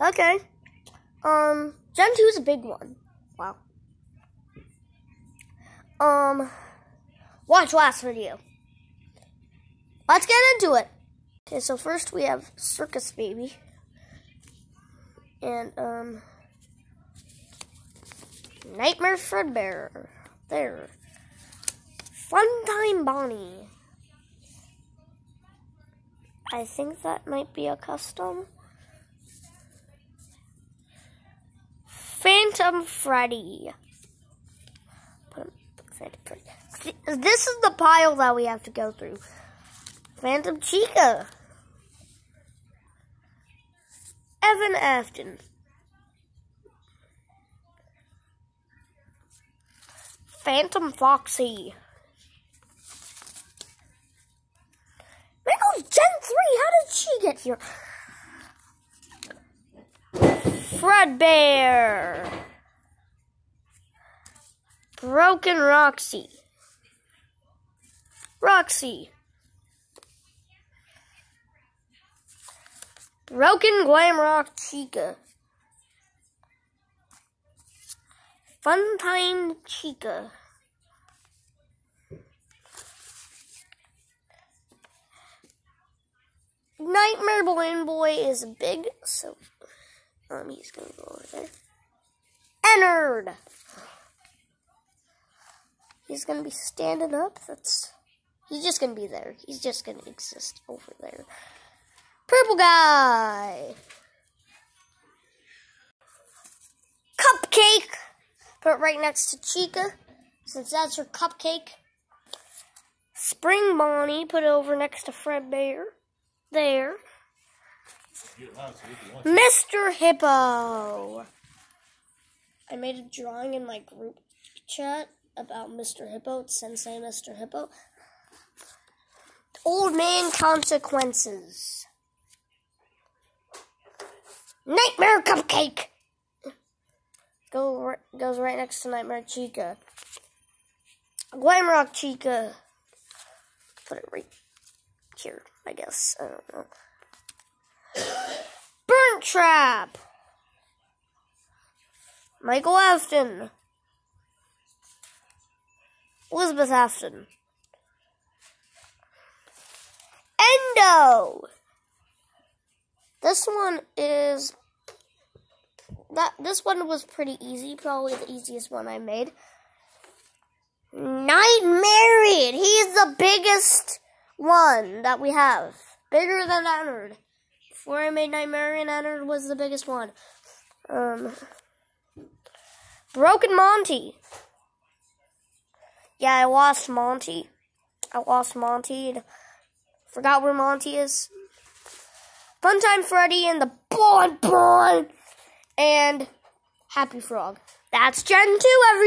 Okay. Um, Gen 2 is a big one. Wow. Um, watch last video. Let's get into it. Okay, so first we have Circus Baby. And, um, Nightmare Fredbear. There. Funtime Bonnie. I think that might be a custom. Phantom Freddy. This is the pile that we have to go through. Phantom Chica. Evan Afton. Phantom Foxy. Man, Gen 3, how did she get here? Fredbear. Broken Roxy. Roxy. Broken Glamrock Chica. Funtime Chica. Nightmare Balloon Boy is big, so um, he's gonna go over there. Ennard! He's gonna be standing up. That's. He's just gonna be there. He's just gonna exist over there. Purple guy! Cupcake! Put right next to Chica, since that's her cupcake. Spring Bonnie, put over next to Fredbear. There. Mr. Hippo. I made a drawing in my group chat about Mr. Hippo. Sensei Mr. Hippo. Old Man Consequences. Nightmare Cupcake. Go goes right next to Nightmare Chica. Glamrock Chica. Put it right here, I guess. I don't know. Burntrap. Michael Afton. Elizabeth Afton. Endo. This one is that this one was pretty easy, probably the easiest one I made. Nightmare. He's the biggest one that we have. Bigger than Ennard. Before I made Nightmare and Ennard was the biggest one. Um, Broken Monty. Yeah, I lost Monty. I lost Monty. Forgot where Monty is. Funtime Freddy and the Bon Bon and Happy Frog. That's Gen 2, every